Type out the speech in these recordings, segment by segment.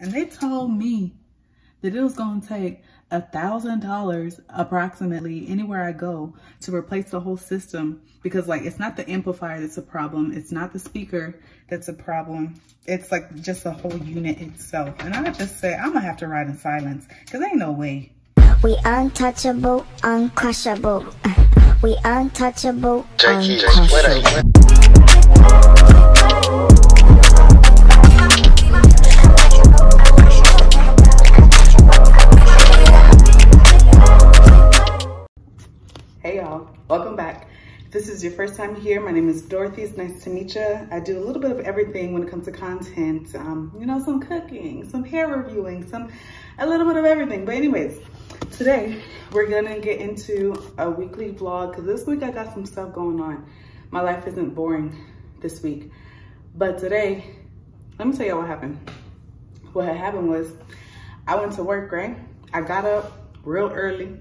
and they told me that it was going to take a thousand dollars approximately anywhere I go to replace the whole system because like it's not the amplifier that's a problem it's not the speaker that's a problem it's like just the whole unit itself. And I just say I'm gonna have to ride in silence because ain't no way. We untouchable uncrushable. We untouchable Jakey, uncrushable is your first time here, my name is Dorothy. It's nice to meet you. I do a little bit of everything when it comes to content. Um, you know, some cooking, some hair reviewing, some a little bit of everything. But anyways, today we're gonna get into a weekly vlog because this week I got some stuff going on. My life isn't boring this week. But today, let me tell you what happened. What had happened was I went to work, right? I got up real early,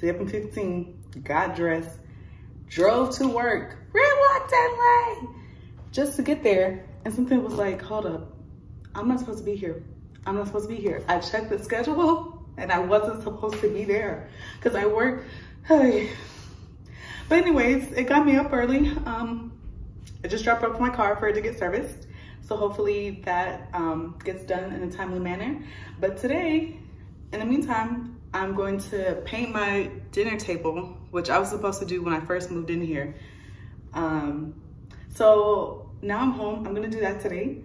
7.15, got dressed, drove to work, red walk that way, just to get there. And something was like, hold up, I'm not supposed to be here. I'm not supposed to be here. I checked the schedule and I wasn't supposed to be there because I work. Hey. But anyways, it got me up early. Um, I just dropped off my car for it to get serviced. So hopefully that um, gets done in a timely manner. But today, in the meantime, I'm going to paint my dinner table, which I was supposed to do when I first moved in here. Um, so now I'm home, I'm gonna do that today.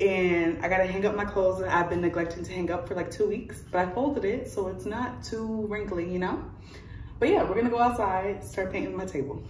And I gotta hang up my clothes that I've been neglecting to hang up for like two weeks, but I folded it so it's not too wrinkly, you know? But yeah, we're gonna go outside, start painting my table.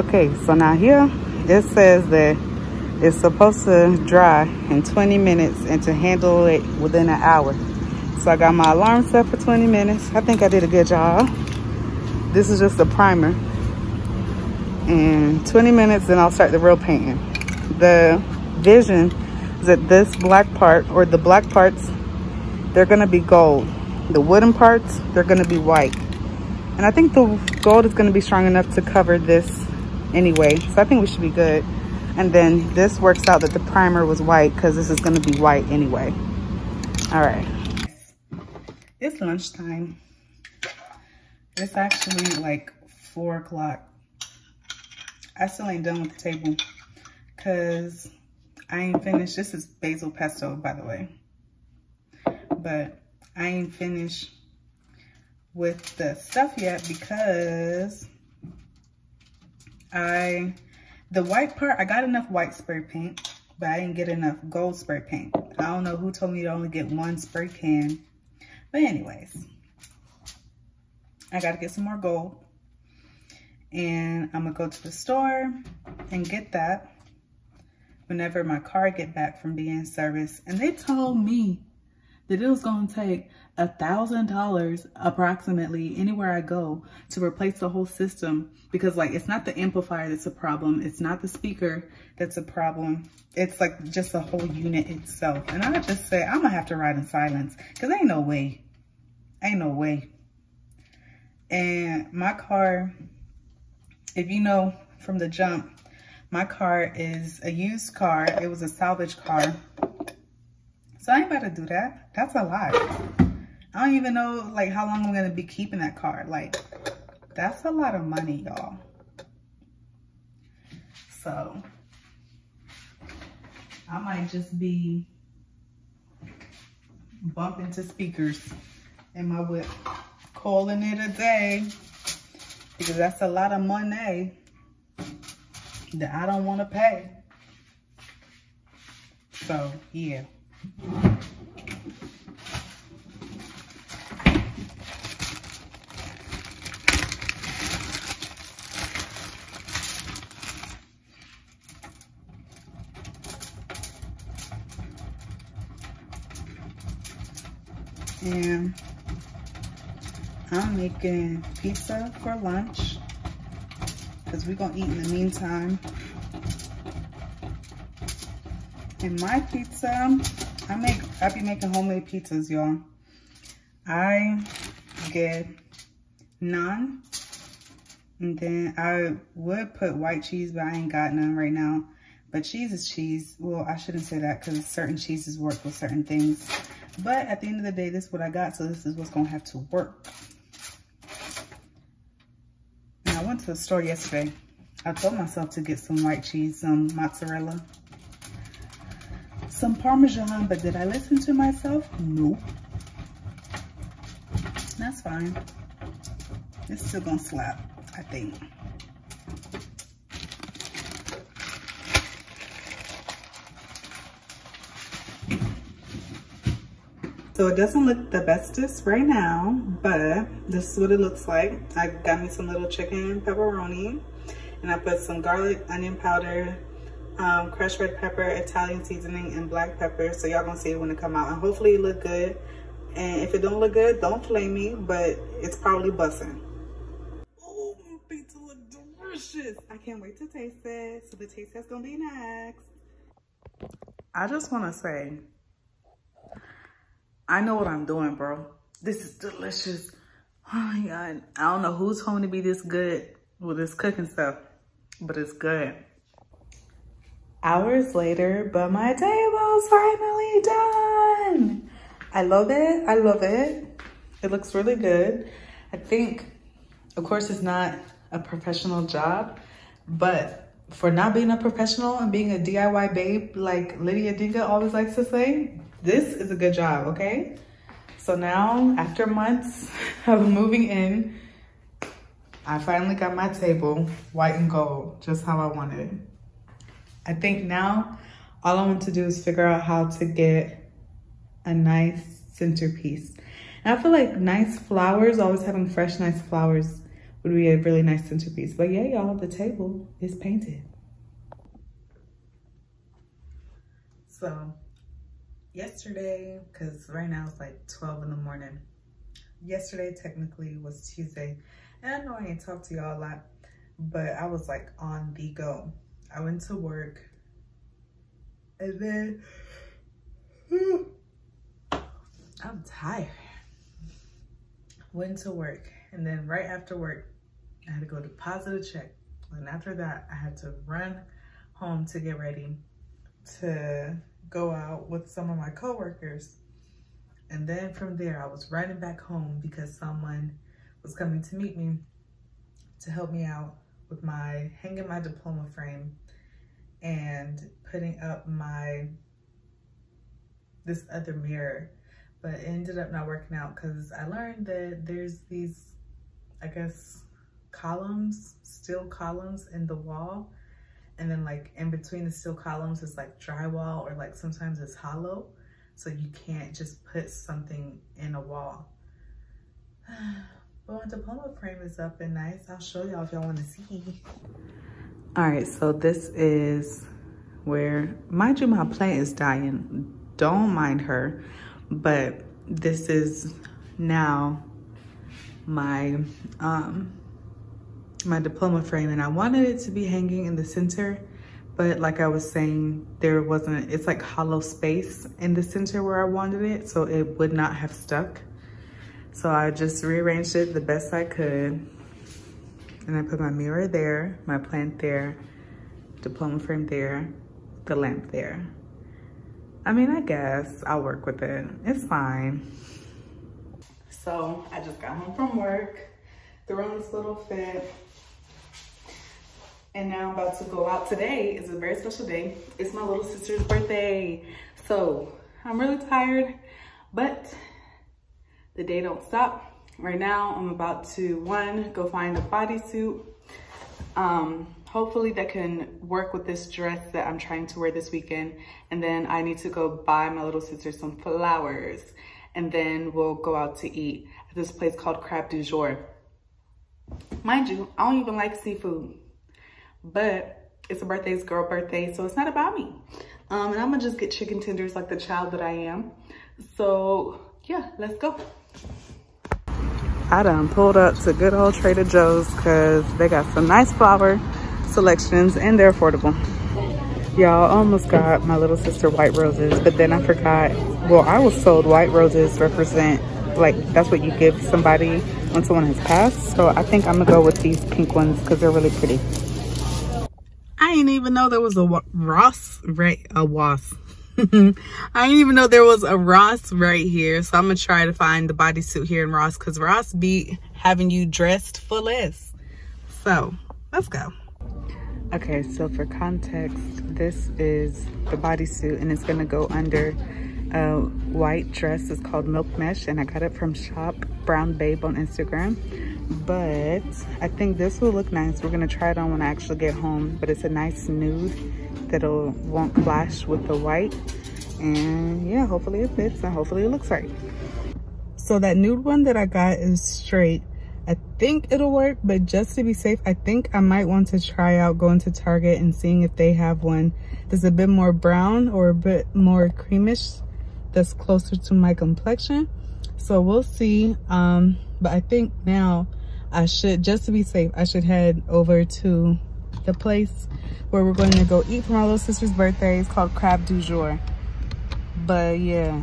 Okay, so now here it says that it's supposed to dry in 20 minutes and to handle it within an hour. So I got my alarm set for 20 minutes. I think I did a good job. This is just a primer. And 20 minutes, then I'll start the real painting. The vision is that this black part or the black parts, they're gonna be gold. The wooden parts, they're gonna be white. And I think the gold is gonna be strong enough to cover this anyway. So I think we should be good. And then this works out that the primer was white because this is gonna be white anyway. All right. It's lunchtime. It's actually like four o'clock. I still ain't done with the table because I ain't finished. This is basil pesto, by the way. But I ain't finished with the stuff yet because I, the white part, I got enough white spray paint, but I didn't get enough gold spray paint. I don't know who told me to only get one spray can. But anyways, I got to get some more gold. And I'm going to go to the store and get that whenever my car get back from being serviced. And they told me that it was going to take a thousand dollars approximately anywhere I go to replace the whole system because like it's not the amplifier that's a problem. It's not the speaker that's a problem. It's like just the whole unit itself. And I just say I'm gonna have to ride in silence because ain't no way. Ain't no way. And my car if you know from the jump my car is a used car. It was a salvage car. So I ain't about to do that. That's a lot. I don't even know like how long I'm gonna be keeping that card. Like, that's a lot of money, y'all. So I might just be bumping to speakers in my whip, calling it a day because that's a lot of money that I don't want to pay. So, yeah. And I'm making pizza for lunch because we're going to eat in the meantime. And my pizza, I make, I be making homemade pizzas, y'all. I get naan. And then I would put white cheese, but I ain't got none right now. But cheese is cheese. Well, I shouldn't say that because certain cheeses work with certain things. But at the end of the day, this is what I got. So this is what's going to have to work. Went to the store yesterday. I told myself to get some white cheese, some mozzarella, some Parmesan. But did I listen to myself? Nope. That's fine. It's still to slap, I think. So it doesn't look the bestest right now, but this is what it looks like. I got me some little chicken pepperoni and I put some garlic, onion powder, um, crushed red pepper, Italian seasoning, and black pepper. So y'all gonna see it when it come out. And hopefully it look good. And if it don't look good, don't flame me, but it's probably bussing. Oh, my pizza look delicious. I can't wait to taste it. So the taste test gonna be next. I just wanna say, I know what I'm doing, bro. This is delicious. Oh my God. I don't know who's home to be this good with this cooking stuff, but it's good. Hours later, but my table's finally done. I love it. I love it. It looks really good. I think, of course, it's not a professional job, but for not being a professional and being a DIY babe, like Lydia Dinga always likes to say, this is a good job, okay? So now, after months of moving in, I finally got my table white and gold, just how I wanted it. I think now all I want to do is figure out how to get a nice centerpiece. And I feel like nice flowers, always having fresh, nice flowers would be a really nice centerpiece. But yeah, y'all, the table is painted. So yesterday, because right now it's like 12 in the morning. Yesterday technically was Tuesday. And I know I ain't talked to y'all a lot, but I was like on the go. I went to work and then I'm tired. Went to work and then right after work, I had to go deposit a check. And after that, I had to run home to get ready to go out with some of my coworkers. And then from there, I was riding back home because someone was coming to meet me to help me out with my hanging my diploma frame and putting up my this other mirror but it ended up not working out because I learned that there's these I guess columns steel columns in the wall and then like in between the steel columns is like drywall or like sometimes it's hollow. So you can't just put something in a wall. But my diploma frame is up and nice. I'll show y'all if y'all wanna see. All right, so this is where, mind you, my plant is dying. Don't mind her, but this is now my um, my diploma frame and I wanted it to be hanging in the center, but like I was saying, there wasn't, it's like hollow space in the center where I wanted it, so it would not have stuck. So I just rearranged it the best I could. And I put my mirror there, my plant there, diploma frame there, the lamp there. I mean, I guess I'll work with it. It's fine. So I just got home from work, threw on this little fit, and now I'm about to go out. Today is a very special day. It's my little sister's birthday. So I'm really tired, but the day don't stop. Right now, I'm about to, one, go find a bodysuit. Um, hopefully that can work with this dress that I'm trying to wear this weekend. And then I need to go buy my little sister some flowers. And then we'll go out to eat at this place called Crab du Jour. Mind you, I don't even like seafood, but it's a birthday's girl birthday, so it's not about me. Um, and I'm gonna just get chicken tenders like the child that I am. So yeah, let's go. I done pulled up to good old Trader Joe's because they got some nice flower selections and they're affordable. Y'all almost got my little sister white roses, but then I forgot, well, I was told white roses represent, like, that's what you give somebody when someone has passed. So I think I'm gonna go with these pink ones because they're really pretty. Didn't even know there was a Ross, right, a wasp. I didn't even know there was a Ross right here. So I'm to try to find the bodysuit here in Ross because Ross be having you dressed for less. So let's go. Okay, so for context, this is the bodysuit and it's to go under a white dress. It's called Milk Mesh and I got it from Shop Brown Babe on Instagram. But I think this will look nice. We're to try it on when I actually get home. But it's a nice nude that'll won't clash with the white and yeah hopefully it fits and hopefully it looks right so that nude one that i got is straight i think it'll work but just to be safe i think i might want to try out going to target and seeing if they have one that's a bit more brown or a bit more creamish that's closer to my complexion so we'll see um but i think now i should just to be safe i should head over to the place where we're going to go eat for my little sister's birthday. It's called Crab du Jour. But yeah,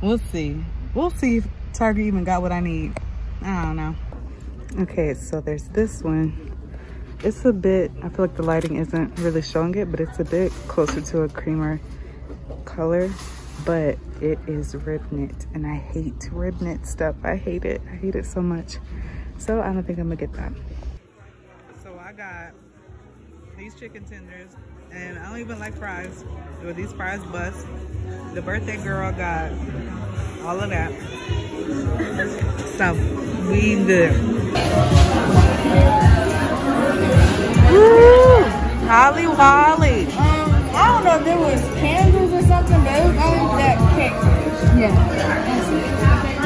we'll see. We'll see if Target even got what I need. I don't know. Okay, so there's this one. It's a bit, I feel like the lighting isn't really showing it, but it's a bit closer to a creamer color, but it is rib knit and I hate rib knit stuff. I hate it. I hate it so much. So I don't think I'm gonna get that. So I got these chicken tenders and I don't even like fries. But these fries bust. The birthday girl got all of that. So we good. Woo! Holly Wally.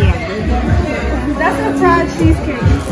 Yeah. That's a fried cheesecake.